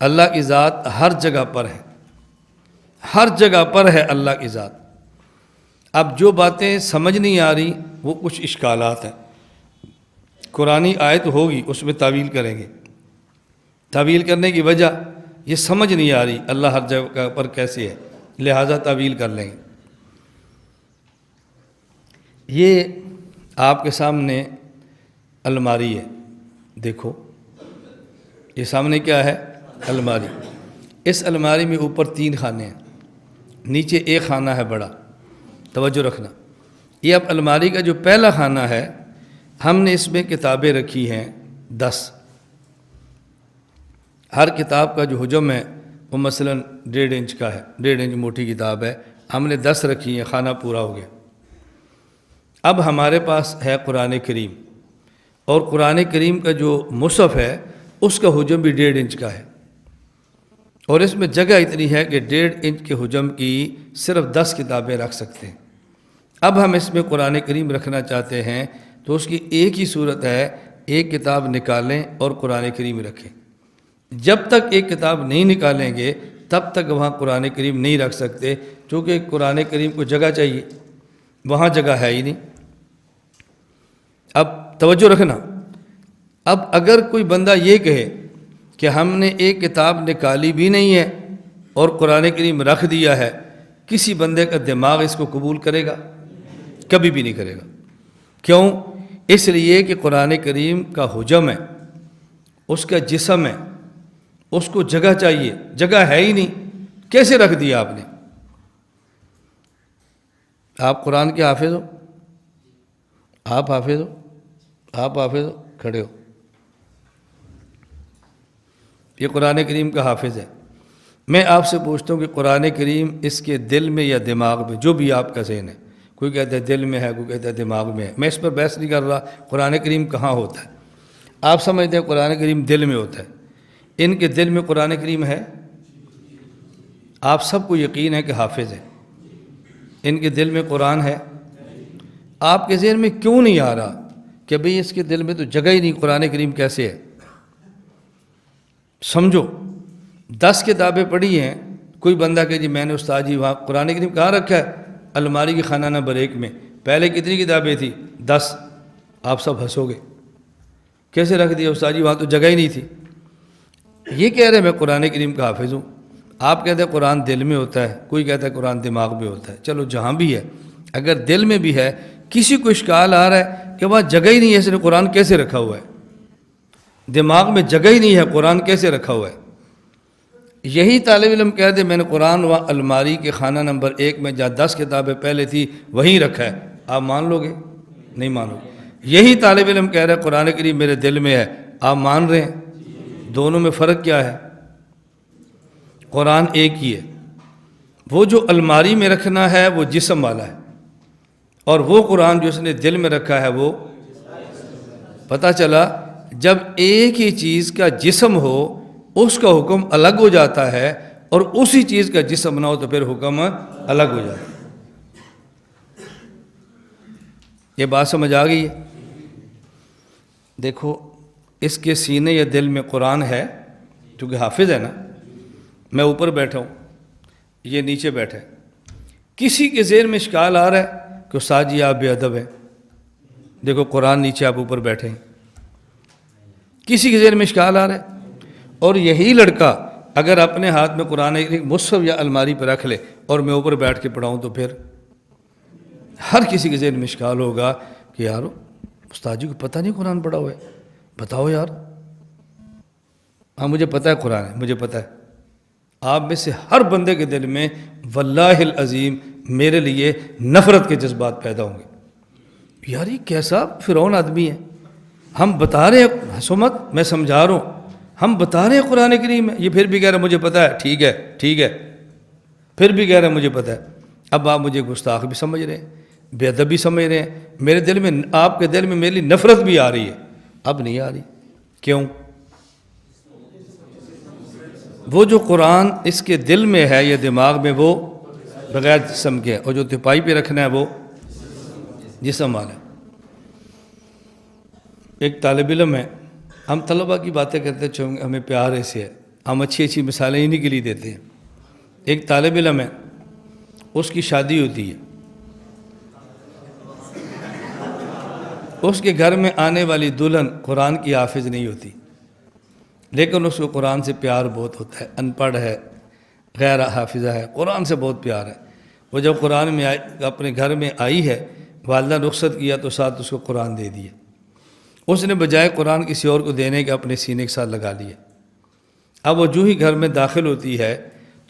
अल्लाह की ज़ात हर जगह पर है। हर जगह पर है अल्लाह की ज़ात। अब जो बातें समझ नहीं आ रही, वो कुछ इश्कालात हैं। कुरानी आयत होगी, उसमें तावील करेंगे। तावील करने की वजह, ये समझ नहीं आ रही, अल्लाह हर जगह पर कैसे है। लिहाजा तावील कर लेंगे। ये आपके सामने अलमारी है, देखो। ये सामने क्या है? अलमारी। इस अलमारी में ऊपर तीन खाने हैं। नीचे एक खाना है बड़ा। तवज्जो रखना। ये अब अलमारी का जो पहला खाना है, हमने इसमें किताबें रखी हैं दस। हर किताब का जो हजम है, वो मसलन डेढ़ इंच का है। डेढ़ इंच मोटी किताब है। हमने दस रखी है, खाना पूरा हो गया। अब हमारे पास है कुरान करीम। और कुरान करीम का जो मुसफ़ है, उसका हजम भी डेढ़ इंच का है। और इसमें जगह इतनी है कि डेढ़ इंच के हजम की सिर्फ़ दस किताबें रख सकते हैं। अब हम इसमें कुरान करीम रखना चाहते हैं तो उसकी एक ही सूरत है, एक किताब निकालें और कुरान करीम रखें। जब तक एक किताब नहीं निकालेंगे, तब तक वहाँ कुरान करीम नहीं रख सकते, क्योंकि कुरान करीम को जगह चाहिए। वहाँ जगह है ही नहीं। अब तवज्जो रखना। अब अगर कोई बंदा ये कहे कि हमने एक किताब निकाली भी नहीं है और कुरान करीम रख दिया है। किसी बंदे का दिमाग इसको कबूल करेगा? कभी भी नहीं करेगा। क्यों? इसलिए कि कुरान करीम का हजम है, उसका जिसम है, उसको जगह चाहिए। जगह है ही नहीं। कैसे रख दिया आपने? आप कुरान के हाफिज हो? आप हाफिज हो? आप हाफिज हो? खड़े हो। ये कुरान करीम का हाफिज है। मैं आपसे पूछता हूँ कि कुरान करीम इसके दिल में या दिमाग में, जो भी आपका जहन है, कोई कहता है दिल में है, कोई कहता है दिमाग में है, मैं इस पर बहस नहीं कर रहा, कुरान करीम कहाँ होता है। आप समझते हैं कुरान करीम दिल में होता है। इनके दिल में कुरान करीम है? आप सबको यकीन है कि हाफिज है। इनके दिल में कुरान है? आपके जहन में क्यों नहीं आ रहा कि भाई इसके दिल में तो जगह ही नहीं, कुरान करीम कैसे है? समझो, दस किताबें पढ़ी हैं, कोई बंदा कहे, जी, मैंने उस्ताद जी वहाँ कुरान करीम कहाँ रखा है? अलमारी के खाना नंबर एक में। पहले कितनी किताबें थी? दस। आप सब हंसोगे। कैसे रख दिया उस्ताद जी? वहाँ तो जगह ही नहीं थी। ये कह रहे मैं कुरान करीम का हाफिज़ हूँ। आप कहते हैं, कुरान दिल में होता है। कोई कहता है, कुरान दिमाग में होता है। चलो, जहाँ भी है, अगर दिल में भी है, किसी को इश्काल आ रहा है कि वहाँ जगह ही नहीं है, इसने कुरान कैसे रखा हुआ है? दिमाग में जगह ही नहीं है, कुरान कैसे रखा हुआ है? यही तालब इलम कह दे, मैंने कुरान व अलमारी के खाना नंबर एक में जहाँ दस किताबें पहले थी, वहीं रखा है। आप मान लोगे? नहीं मानोगे। यही तालब इलम कह रहा है, कुरान करीम मेरे दिल में है। आप मान रहे हैं? दोनों में फ़र्क क्या है? कुरान एक ही है। वो जो अलमारी में रखना है, वो जिसम वाला है। और वो कुरान जो उसने दिल में रखा है, वो पता चला जब एक ही चीज़ का जिसम हो, उसका हुक्म अलग हो जाता है और उसी चीज़ का जिसम ना हो तो फिर हुक्म अलग हो जाता है। ये बात समझ आ गई है? देखो, इसके सीने या दिल में कुरान है, क्योंकि हाफिज़ है ना। मैं ऊपर बैठा हूँ, ये नीचे बैठे किसी के जेर में शिकाल आ रहा है कि उस्ताद जी, आप बेअदब हैं। देखो, कुरान नीचे आप ऊपर बैठे हैं। किसी के जेर में शिकाल आ रहा है। और यही लड़का अगर अपने हाथ में कुरान मुसफ़ या अलमारी पर रख ले और मैं ऊपर बैठ के पढ़ाऊँ तो फिर हर किसी के जेर में शिकाल होगा कि यार, उस्ताद को पता नहीं कुरान पढ़ा हुआ है। बताओ यार। हाँ मुझे पता है कुरान है, मुझे पता है। आप में से हर बंदे के दिल में वल्लाहिल अजीम मेरे लिए नफ़रत के जज्बात पैदा होंगे। यार, ये कैसा फ़िरौन आदमी है? हम बता रहे हैं हंसो मत मैं समझा रहा हूँ। हम बता रहे हैं कुरान करीम है ये फिर भी कह रहे मुझे पता है। ठीक है ठीक है। फिर भी कह रहे मुझे पता है। अब आप मुझे गुस्ताख भी समझ रहे हैं, बेअदब भी समझ रहे हैं। मेरे दिल में, आपके दिल में मेरी नफ़रत भी आ रही है। अब नहीं आ रही। क्यों? वो जो कुरान इसके दिल में है, या दिमाग में वो बगैर जिसम के, और जो तिपाही पे रखना है वो जिसम वाला एक तालब इलम है। हम तलबा की बातें करते चूँकि हमें प्यार ऐसे है। हम अच्छी अच्छी मिसालें इन्हीं के लिए देते हैं। एक तालब इलम है, उसकी शादी होती है। उसके घर में आने वाली दुल्हन कुरान की हाफिज नहीं होती। लेकिन उसको कुरान से प्यार बहुत होता है। अनपढ़ है, गैर हाफिज़ा है, कुरान से बहुत प्यार है। वो जब कुरान में आई, अपने घर में आई है, वालदा रुख्सत किया तो साथ उसको कुरान दे दिया। उसने बजाय कुरान किसी और को देने के अपने सीने के साथ लगा लिया अब वो जो ही घर में दाखिल होती है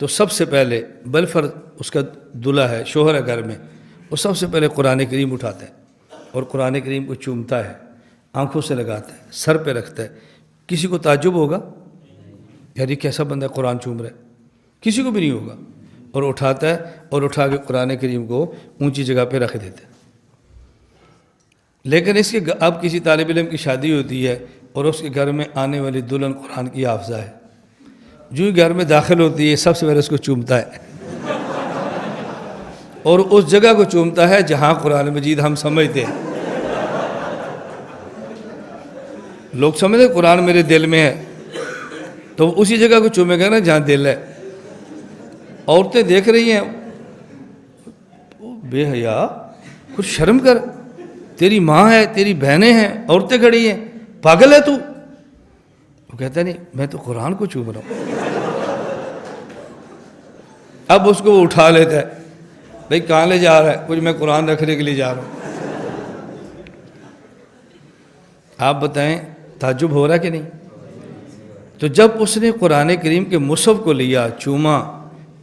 तो सबसे पहले बलफर उसका दुल्हा है, शोहर है घर में। वो सबसे पहले कुरान करीम उठाता है और कुरान करीम को चूमता है, आँखों से लगाता है, सर पे रखता है। किसी को ताजुब होगा? यार ये कैसा बंदा कुरान चूम रहा है? किसी को भी नहीं होगा। और उठाता है और उठा के कुरान करीम को ऊँची जगह पे रख देता है। लेकिन इसके अब किसी तालब इलम की शादी होती है और उसके घर में आने वाली दुल्हन कुरान की हाफजा है। जो ही घर में दाखिल होती है, सबसे पहले उसको चूमता है। और उस जगह को चूमता है जहाँ कुरान मजीद हम समझते हैं। लोग समझते कुरान मेरे दिल में है। तो उसी जगह को चूमेगा ना जहाँ दिल है। औरतें देख रही हैं बेहया, कुछ शर्म कर। तेरी माँ है, तेरी बहनें हैं, औरतें खड़ी हैं, पागल है तू? वो कहता नहीं, मैं तो कुरान को चूम रहा हूँ अब उसको वो उठा लेता है, भाई, कहाँ ले जा रहा है? कुछ मैं कुरान रखने के लिए जा रहा हूँ। आप बताएँ ताजुब हो रहा कि नहीं? तो जब उसने कुरान करीम के मुसफ़ को लिया, चूमा,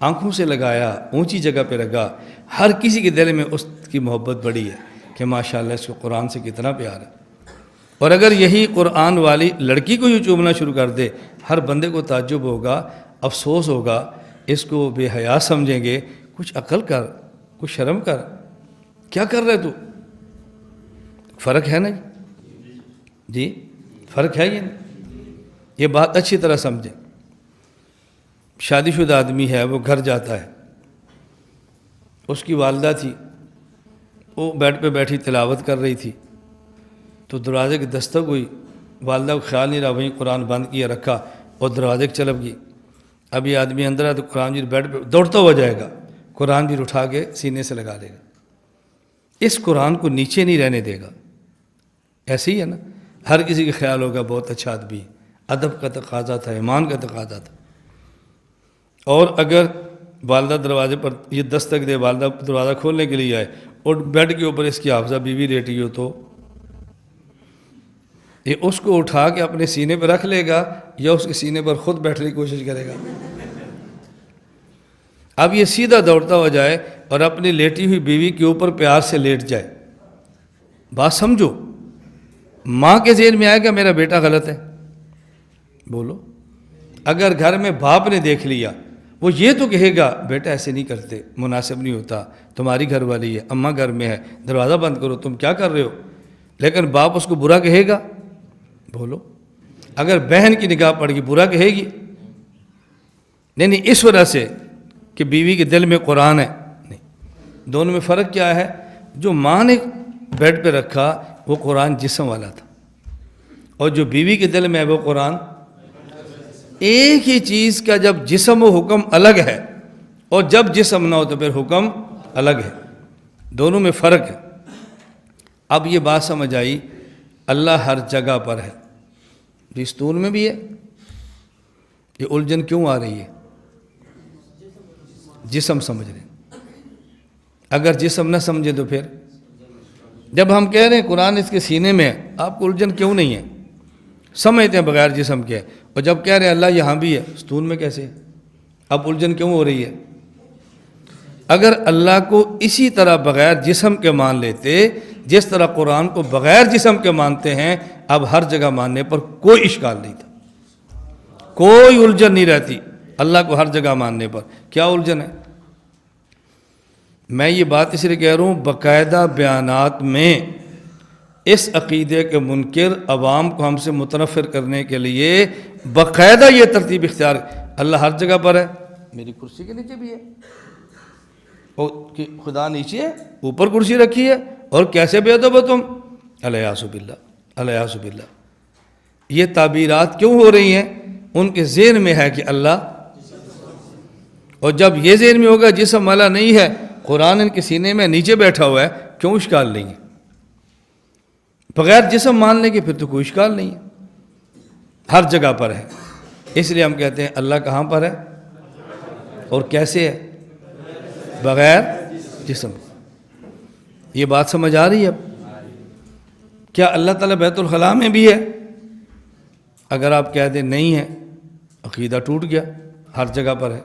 आँखों से लगाया, ऊँची जगह पे रखा, हर किसी के दिल में उसकी मोहब्बत बड़ी है। कि माशाल्लाह इसको कुरान से कितना प्यार है। और अगर यही कुरान वाली लड़की को यूँ चूमना शुरू कर दे, हर बंदे को ताजुब होगा, अफसोस होगा, इसको बेहया समझेंगे, कुछ अकल कर, कुछ शर्म कर। क्या कर रहे तू? फ़र्क है ना जी, फ़र्क है ये ये बात अच्छी तरह समझें। शादीशुदा आदमी है, वो घर जाता है। उसकी वालदा थी। वो बेड पे बैठी तिलावत कर रही थी। तो दरवाजे की दस्तक हुई। वालदा को ख्याल नहीं रहा, वहीं कुरान बंद किया, रखा और दरवाजे की चलब गई ये आदमी अंदर आया तो कुरान जी बेड पे दौड़ता हुआ जाएगा। कुरान जी उठा के सीने से लगा देगा। इस कुरान को नीचे नहीं रहने देगा। ऐसे ही है ना। हर किसी का ख्याल होगा, बहुत अच्छा आदमी। अदब का तकाजा था, ईमान का तकाजा था। और अगर वालदा दरवाजे पर ये दस्तक दे, वालदा दरवाज़ा खोलने के लिए आए और बेड के ऊपर इसकी हाफजा बीवी लेटी हो तो। ये उसको उठा के अपने सीने पर रख लेगा या उसके सीने पर खुद बैठने की कोशिश करेगा। अब ये सीधा दौड़ता हो जाए और अपनी लेटी हुई बीवी के ऊपर प्यार से लेट जाए। बात समझो, माँ के जेल में आएगा, मेरा बेटा गलत है। बोलो, अगर घर में बाप ने देख लिया वो ये तो कहेगा, बेटा, ऐसे नहीं करते, मुनासिब नहीं होता, तुम्हारी घर वाली है, अम्मा घर में है, दरवाज़ा बंद करो, तुम क्या कर रहे हो? लेकिन बाप उसको बुरा कहेगा। बोलो, अगर बहन की निगाह पड़ेगी, बुरा कहेगी? नहीं नहीं, इस वजह से कि बीवी के दिल में कुरान है। नहीं, दोनों में फ़र्क क्या है? जो माँ ने बेड पे रखा, वो कुरान जिसम वाला था। और जो बीवी के दिल में है, वो कुरान एक ही चीज़ का जब जिसम व हुक्म अलग है, और जब जिसम ना हो तो फिर हुक्म अलग है। दोनों में फ़र्क है। अब ये बात समझ आई, अल्लाह हर जगह पर है। रिस्तून में भी है। ये उलझन क्यों आ रही है? जिसम समझ रहे अगर जिसम ना समझे तो फिर, जब हम कह रहे हैं, कुरान इसके सीने में आपको उलझन क्यों नहीं है? समझते हैं बगैर जिसम के। और जब कह रहे हैं, अल्लाह यहाँ भी है स्तून में कैसे? है अब उलझन क्यों हो रही है? अगर अल्लाह को इसी तरह बग़ैर जिसम के मान लेते, जिस तरह कुरान को बग़ैर जिसम के मानते हैं, अब हर जगह मानने पर कोई इश्काल नहीं था। कोई उलझन नहीं रहती अल्लाह को हर जगह मानने पर। क्या उलझन है? मैं ये बात इसलिए कह रहा हूँ, बाकायदा बयानात में इस अकीदे के मुनकर अवाम को हमसे मुतनफ़र करने के लिए बाकायदा ये तरतीब इख्तियार अल्लाह हर जगह पर है। मेरी कुर्सी के नीचे भी है। और कि खुदा नीचे ऊपर कुर्सी रखी है। और कैसे बेदब हो तुम? अलयासबिल्ला ये ताबीरात क्यों हो रही हैं? उनके जेन में है कि अल्लाह और जब ये जेन में होगा, जिसम वाला नहीं है, कुरान इनके सीने में नीचे बैठा हुआ है, क्यों इश्काल नहीं है? बगैर जिसम मान लेंगे फिर तो कोई इश्काल नहीं है। हर जगह पर है। इसलिए हम कहते हैं, अल्लाह कहाँ पर है? और कैसे है? बगैर जिसम। ये बात समझ आ रही है अब। क्या अल्लाह ताला बैतुलखला में भी है? अगर आप कह दें, नहीं है, अकीदा टूट गया, हर जगह पर है।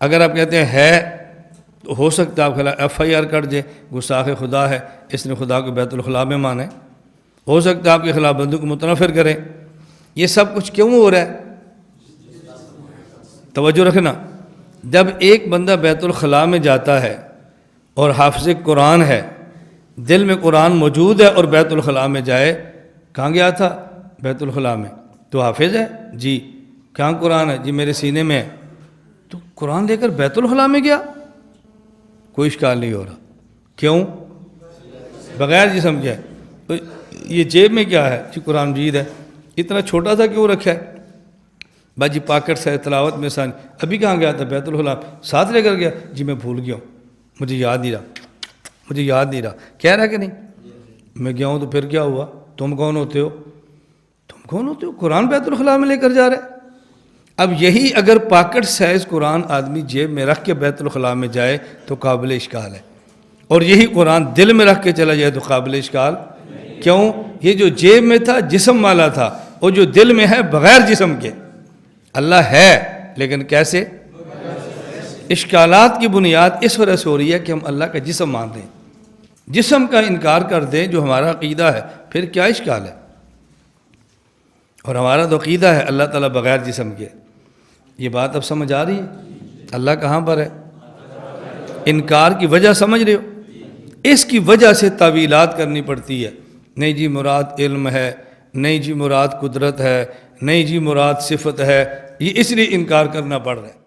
अगर आप कहते हैं, है तो हो सकता है आप खिला एफ़ आई आर कर दे, गुस्साख खुदा है, इसने खुदा को बैतुलखला में माने। हो सकता है आपके खिलाफ बंदूक मुतनफ़र करें। ये सब कुछ क्यों हो रहा है? तवज्जो रखना। जब एक बंदा बैतुलखला में जाता है और हाफज कुरान है, दिल में कुरान मौजूद है और बैतुलखला में जाए, कहाँ गया था? बैतुलखला में। तो हाफिज़ है? जी। कहाँ कुरान है? जी, मेरे सीने में है। तो कुरान लेकर बैतुलखला में गया। कोई शिकार नहीं हो रहा। क्यों? बग़ैर जिसम है तो ये जेब में क्या है? जी कुरान मजीद है। इतना छोटा सा क्यों रखा है? बाजी पाकट से तलावत में सान। अभी कहाँ गया था बैतुलखला साथ लेकर गया? जी मैं भूल गया हूँ। मुझे याद नहीं रहा। मुझे याद नहीं रहा। कह रहा कि नहीं? मैं गया हूँ तो फिर क्या हुआ? तुम कौन होते हो? तुम कौन होते हो? कुरान बैतुलखला में लेकर जा रहे अब यही अगर पाकट साइज़ कुरान आदमी जेब में रख के बैतुलखला में जाए तो काबिल इश्काल है। और यही कुरान दिल में रख के चला जाए तो काबिल इश्काल क्यों? ये जो जेब में था, जिसम वाला था, और जो दिल में है, बग़ैर जिसम के। अल्लाह है, लेकिन कैसे? इश्कालात की बुनियाद इस वजह से हो रही है कि हम अल्लाह का जिसम मान दें। जिसम का इनकार कर दें, जो हमारा अकीदा है, फिर क्या इश्काल है? और हमारा तो अकीदा है, अल्लाह ताला बग़ैर जिसम के। ये बात अब समझ आ रही है? अल्लाह कहाँ पर है? इनकार की वजह समझ रहे हो? इसकी वजह से तवीलात करनी पड़ती है। नहीं जी, मुराद इल्म है, नहीं जी, मुराद कुदरत है, नहीं जी, मुराद सिफत है, ये इसलिए इनकार करना पड़ रहा है।